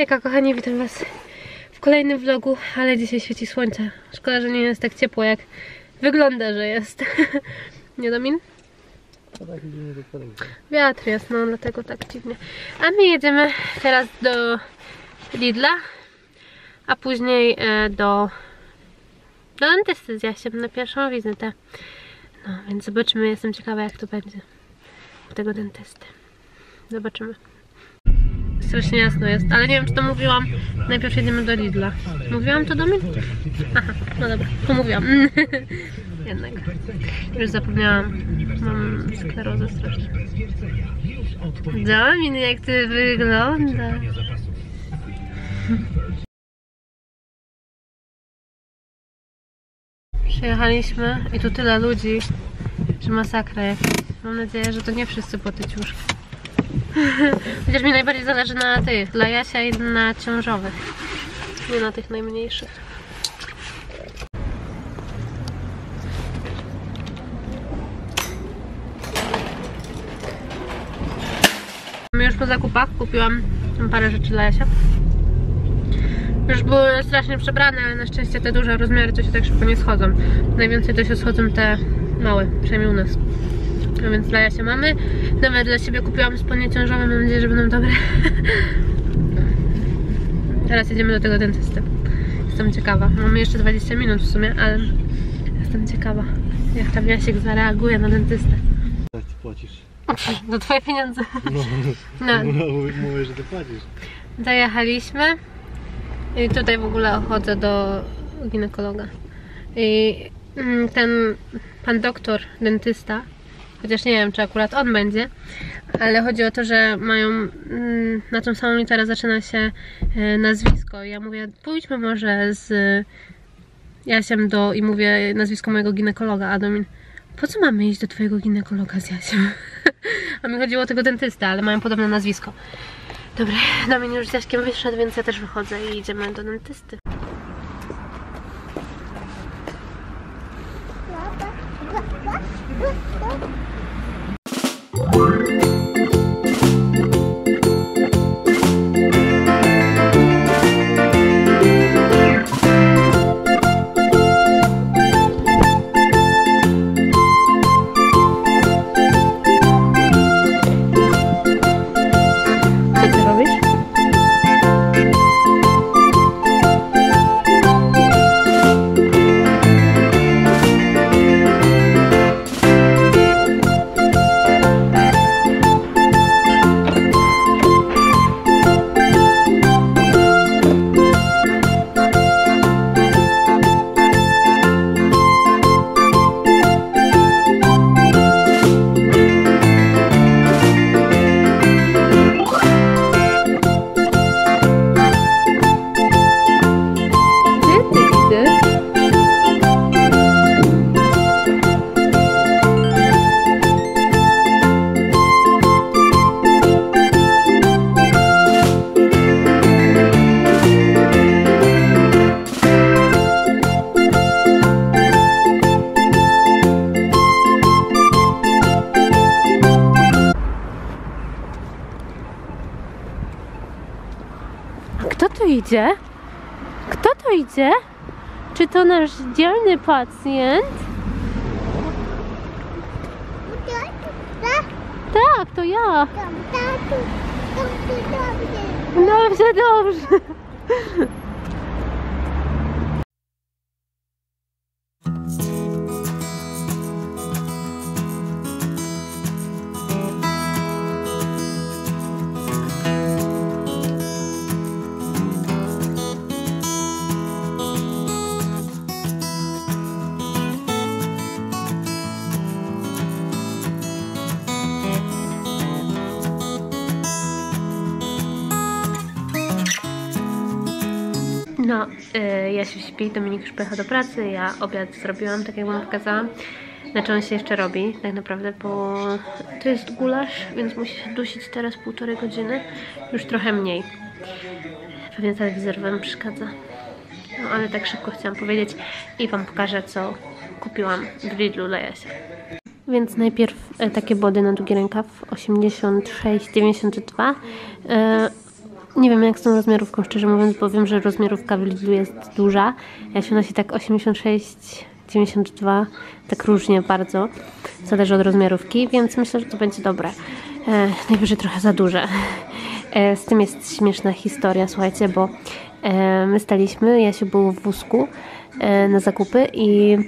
Jaka kochani, witam was w kolejnym vlogu, ale dzisiaj świeci słońce. Szkoda, że nie jest tak ciepło jak wygląda, że jest. nie Domin? Wiatr jest, no dlatego tak dziwnie. A my jedziemy teraz do Lidla, a później e, do do dentysty z Jasiem na pierwszą wizytę. No, więc zobaczymy, jestem ciekawa jak to będzie u tego dentysty. Zobaczymy. Strasznie jasno jest, ale nie wiem czy to mówiłam. Najpierw jedziemy do Lidla. Mówiłam to do mnie? Aha, no dobra, pomówiłam. Jednak. Już zapomniałam. Mam sklerozę strasznie. Domin, jak ty wyglądasz. Przyjechaliśmy i tu tyle ludzi, że masakra jakaś. Mam nadzieję, że to nie wszyscy po te ciuszki. Chociaż mi najbardziej zależy na tych, dla Jasia i na ciążowych. Nie na tych najmniejszych. Już po zakupach kupiłam parę rzeczy dla Jasia. Już były strasznie przebrane, ale na szczęście te duże rozmiary to się tak szybko nie schodzą. Najwięcej to się schodzą te małe, przynajmniej u nas. A więc dla Jasia mamy. Nawet dla siebie kupiłam spodnie ciążowe, mam nadzieję, że będą dobre. Teraz jedziemy do tego dentysty. Jestem ciekawa. Mamy jeszcze 20 minut w sumie, ale jestem ciekawa, jak tam Jasiek zareaguje na dentystę. Jak ty płacisz? To twoje pieniądze. No, No, no mówię, że ty płacisz. Dojechaliśmy i tutaj w ogóle chodzę do ginekologa. I mm, ten pan doktor, dentysta, chociaż nie wiem, czy akurat on będzie, ale chodzi o to, że mają mm, na tą samą literę zaczyna się e, nazwisko. Ja mówię, pójdźmy może z Jasiem do i mówię nazwisko mojego ginekologa, a Domin, po co mamy iść do twojego ginekologa z Jasiem? a mi chodziło o tego dentysta, ale mają podobne nazwisko. Dobra, Domin już z Jaśkiem wyszedł, więc ja też wychodzę i idziemy do dentysty. Idzie? Kto to idzie? Czy to nasz dzielny pacjent? Tak, to ja. Dobrze, dobrze. No, y, ja się śpi, Dominik już pojechał do pracy, ja obiad zrobiłam, tak jak wam pokazałam. Znaczy on się jeszcze robi, tak naprawdę, bo to jest gulasz, więc musi się dusić teraz półtorej godziny, już trochę mniej. Pewnie telewizor wam przeszkadza. No, ale tak szybko chciałam powiedzieć i wam pokażę, co kupiłam w Lidlu dla Jasia. Więc najpierw e, takie body na długi rękaw 86,92 e, Nie wiem jak z tą rozmiarówką, szczerze mówiąc, bo wiem, że rozmiarówka w Lidlu jest duża. Ja się nosi tak 86, 92, tak różnie bardzo. Zależy od rozmiarówki, więc myślę, że to będzie dobre. E, najwyżej trochę za duże. E, z tym jest śmieszna historia, słuchajcie, bo e, my staliśmy, Jasiu był w wózku e, na zakupy i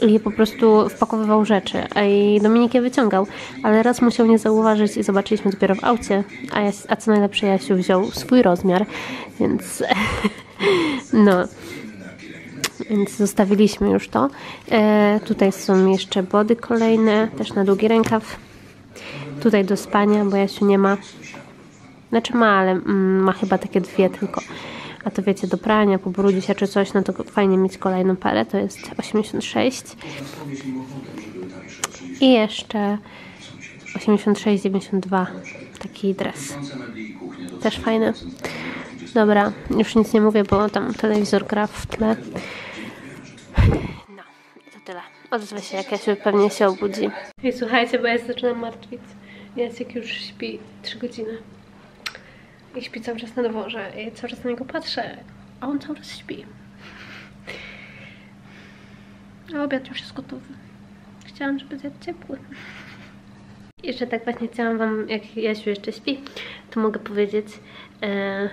i po prostu wpakowywał rzeczy, i Dominik je wyciągał, ale raz musiał nie zauważyć i zobaczyliśmy dopiero w aucie, a, ja, a co najlepsze Jasiu wziął swój rozmiar, więc no, więc zostawiliśmy już to. E, tutaj są jeszcze body kolejne, też na długi rękaw. Tutaj do spania, bo Jasiu nie ma. Znaczy ma, ale mm, ma chyba takie dwie tylko. A to wiecie, do prania, pobrudzi się czy coś, no to fajnie mieć kolejną parę. To jest 86. I jeszcze 86-92 taki dres. Też fajny. Dobra, już nic nie mówię, bo tam telewizor gra w tle. No, to tyle. Odezwę się, jak ja się pewnie się obudzi. I słuchajcie, bo ja zaczynam martwić. Jacek już śpi 3 godziny. I śpi cały czas na dworze. I cały czas na niego patrzę, a on cały czas śpi. A obiad już jest gotowy. Chciałam, żeby zjadł ciepły. Jeszcze tak właśnie chciałam wam, jak Jasiu jeszcze śpi, to mogę powiedzieć, e,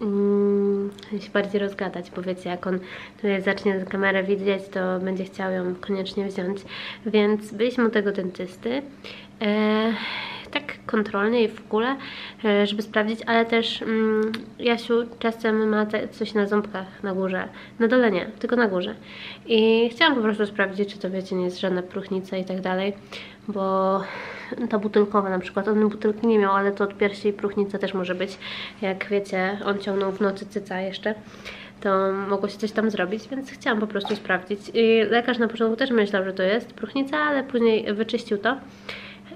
mm, się bardziej rozgadać, bo wiecie, jak on tutaj zacznie kamerę widzieć, to będzie chciał ją koniecznie wziąć. Więc byliśmy u tego dentysty. E, tak kontrolnie i w ogóle, e, żeby sprawdzić, ale też mm, Jasiu czasem ma te, coś na ząbkach na górze, na dole nie, tylko na górze. I chciałam po prostu sprawdzić, czy to wiecie, nie jest żadna próchnica i tak dalej, bo ta butelkowa na przykład, on butelki nie miał, ale to od piersi próchnica też może być. Jak wiecie, on ciągnął w nocy cyca jeszcze to mogło się coś tam zrobić, więc chciałam po prostu sprawdzić. I lekarz na początku też myślał, że to jest próchnica, ale później wyczyścił to.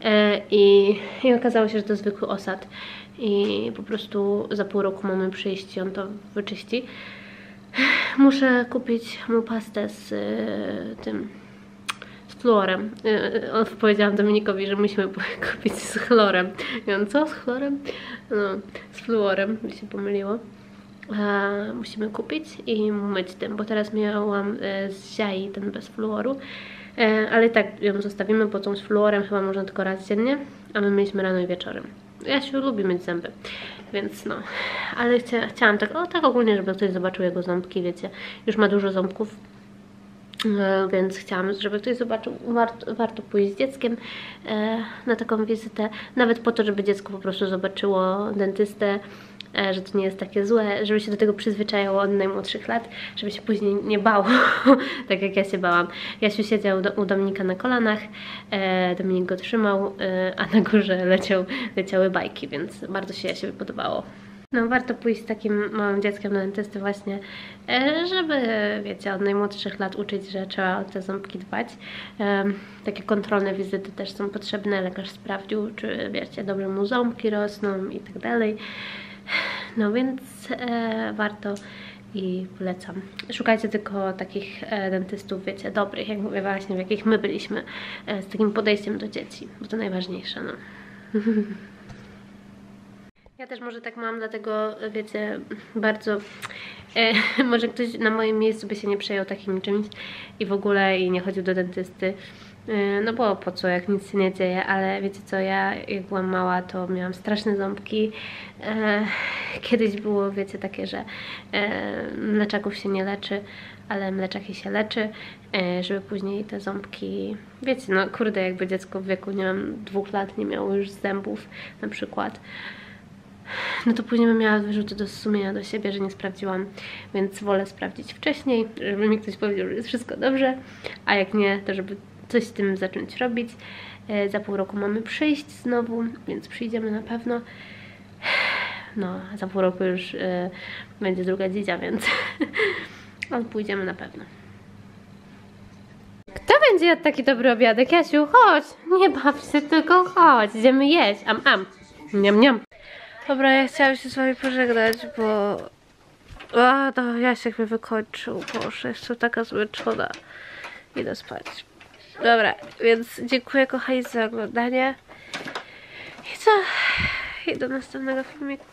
E, I, I okazało się, że to zwykły osad. I po prostu za pół roku mamy przyjść i on to wyczyści. Muszę kupić mu pastę z y, tym z fluorem. Y, powiedziałam Dominikowi, że musimy kupić z chlorem. I on, co z chlorem? No, z fluorem, mi się pomyliło. E, musimy kupić i myć tym, bo teraz miałam e, z ziai ten bez fluoru E, ale tak ją zostawimy, bo tą z fluorem chyba można tylko raz dziennie, a my mieliśmy rano i wieczorem. Ja się lubię mieć zęby, więc no. Ale chcia, chciałam tak, o tak ogólnie, żeby ktoś zobaczył jego ząbki, wiecie. Już ma dużo ząbków, e, więc chciałam, żeby ktoś zobaczył. Warto, warto pójść z dzieckiem e, na taką wizytę, nawet po to, żeby dziecko po prostu zobaczyło dentystę, E, że to nie jest takie złe, żeby się do tego przyzwyczajało od najmłodszych lat, żeby się później nie bało, tak jak ja się bałam. Jasiu siedział do, u Dominika na kolanach, e, Dominik go trzymał, e, a na górze leciał, leciały bajki, więc bardzo się Jasiowi podobało. No warto pójść z takim małym dzieckiem na dentysty właśnie, e, żeby, wiecie, od najmłodszych lat uczyć, że trzeba o te ząbki dbać. E, takie kontrolne wizyty też są potrzebne, lekarz sprawdził, czy, wiecie, dobrze mu ząbki rosną i tak dalej. No więc e, warto i polecam. Szukajcie tylko takich e, dentystów, wiecie, dobrych, jak mówię właśnie, w jakich my byliśmy, e, z takim podejściem do dzieci, bo to najważniejsze, no. Ja też może tak mam, dlatego wiecie, bardzo e, może ktoś na moim miejscu by się nie przejął takim czymś i w ogóle i nie chodził do dentysty. E, no bo po co, jak nic się nie dzieje, ale wiecie co, ja jak byłam mała, to miałam straszne ząbki. E, kiedyś było, wiecie, takie, że e, mleczaków się nie leczy, ale mleczaki się leczy, żeby później te ząbki, wiecie, no kurde, jakby dziecko w wieku, nie wiem, dwóch lat nie miało już zębów na przykład, no to później bym miała wyrzuty do sumienia do siebie, że nie sprawdziłam, więc wolę sprawdzić wcześniej, żeby mi ktoś powiedział, że jest wszystko dobrze, a jak nie, to żeby coś z tym zacząć robić. E, za pół roku mamy przyjść znowu, więc przyjdziemy na pewno. No, za pół roku już y, będzie druga dzidzia, więc on pójdziemy na pewno. Kto będzie jadł taki dobry obiadek? Jasiu, chodź! Nie baw się, tylko chodź, idziemy jeść. Am, am. Niam, niam. Dobra, ja chciałam się z wami pożegnać, bo... A, no, Jasiek mnie wykończył, boże, jeszcze taka zmęczona. Idę spać. Dobra, więc dziękuję kochani za oglądanie. I co? i do następnego filmiku.